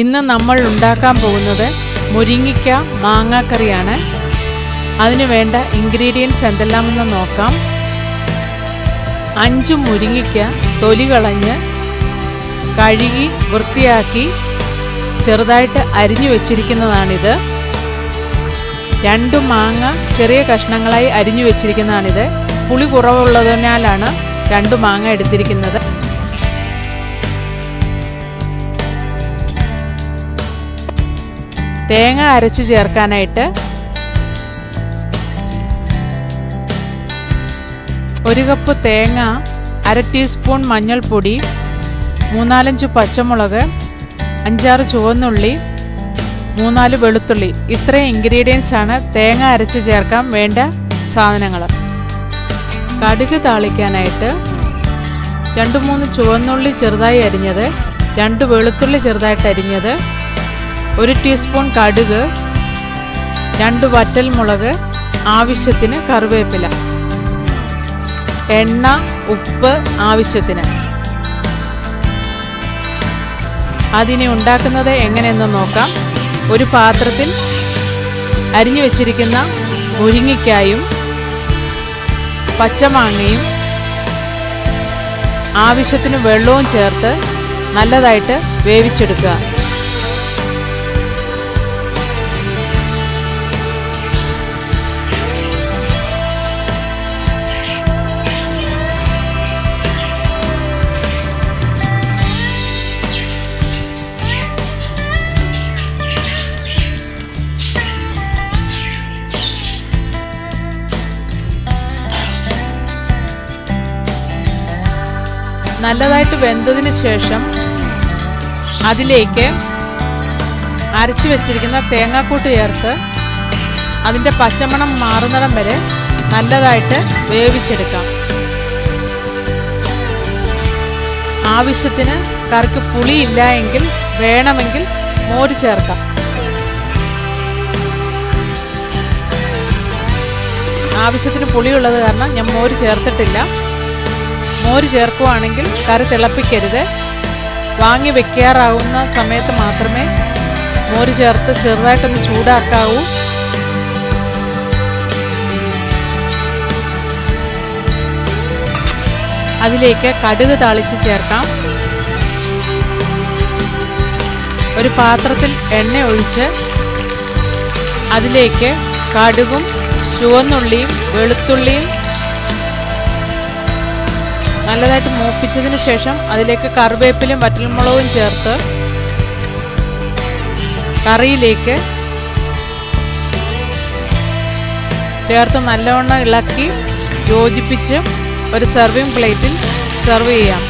ഇന്ന് നമ്മൾ ഉണ്ടാക്കാൻ പോകുന്നത് മുരിങ്ങിക്ക മാങ്ങാക്കറിയാണ്. അതിന് വേണ്ട ഇൻഗ്രീഡിയൻസ് എന്തെല്ലാമെന്ന് നോക്കാം. അഞ്ച് മുരിങ്ങിക്ക തൊലി കളഞ്ഞ് കഴുകി വൃത്തിയാക്കി ചെറുതായിട്ട് അരിഞ്ഞു വച്ചിരിക്കുന്നതാണിത്. രണ്ട് മാങ്ങ ചെറിയ കഷ്ണങ്ങളായി അരിഞ്ഞു വെച്ചിരിക്കുന്നതാണിത്. പുളി കുറവുള്ളതിനാലാണ് രണ്ട് മാങ്ങ എടുത്തിരിക്കുന്നത്. തേങ്ങ അരച്ച് ചേർക്കാനായിട്ട് ഒരു കപ്പ് തേങ്ങ അര ടീസ്പൂൺ മഞ്ഞൾപ്പൊടി മൂന്നാലഞ്ച് പച്ചമുളക് അഞ്ചാറ് ചുവന്നുള്ളി മൂന്നാൽ വെളുത്തുള്ളി. ഇത്രയും ഇൻഗ്രീഡിയൻസ് ആണ് തേങ്ങ അരച്ച് ചേർക്കാൻ വേണ്ട സാധനങ്ങൾ. കടുക് താളിക്കാനായിട്ട് രണ്ട് മൂന്ന് ചുവന്നുള്ളി ചെറുതായി അരിഞ്ഞത് രണ്ട് വെളുത്തുള്ളി ചെറുതായിട്ട് അരിഞ്ഞത് ഒരു ടീസ്പൂൺ കടുക് രണ്ട് വറ്റൽമുളക് ആവശ്യത്തിന് കറിവേപ്പില. എണ്ണ ഉപ്പ് ആവശ്യത്തിന്. അതിനെ ഉണ്ടാക്കുന്നത് എങ്ങനെയെന്ന് നോക്കാം. ഒരു പാത്രത്തിൽ അരിഞ്ഞു വെച്ചിരിക്കുന്ന മുരിങ്ങിക്കായും പച്ചമാങ്ങയും ആവശ്യത്തിന് വെള്ളവും ചേർത്ത് നല്ലതായിട്ട് വേവിച്ചെടുക്കുക. നല്ലതായിട്ട് വെന്തതിന് ശേഷം അതിലേക്ക് അരച്ചു വെച്ചിരിക്കുന്ന തേങ്ങാക്കൂട്ട് ചേർത്ത് അതിന്റെ പച്ചമണം മാറുന്നിടം വരെ നല്ലതായിട്ട് വേവിച്ചെടുക്കാം. ആവശ്യത്തിന് കറിക്ക് പുളിയില്ല എങ്കിൽ വേണമെങ്കിൽ മോര് ചേർക്കാം. ആവശ്യത്തിന് പുളിയുള്ളത് കാരണം ഞാൻ മോര് ചേർത്തിട്ടില്ല. മോര് ചേർക്കുവാണെങ്കിൽ കറി തിളപ്പിക്കരുത്. വാങ്ങി വെക്കാറാവുന്ന സമയത്ത് മാത്രമേ മോര് ചേർത്ത് ചെറുതായിട്ടൊന്ന് ചൂടാക്കാവൂ. അതിലേക്ക് കടുക് താളിച്ച് ചേർക്കാം. ഒരു പാത്രത്തിൽ എണ്ണ ഒഴിച്ച് അതിലേക്ക് കടുകും ചുവന്നുള്ളിയും വെളുത്തുള്ളിയും നല്ലതായിട്ട് മൂപ്പിച്ചതിന് ശേഷം അതിലേക്ക് കറിവേപ്പിലും വറ്റൽമുളകും ചേർത്ത് കറിയിലേക്ക് ചേർത്ത് നല്ലവണ്ണം ഇളക്കി യോജിപ്പിച്ച് ഒരു സെർവിങ് പ്ലേറ്റിൽ സെർവ് ചെയ്യാം.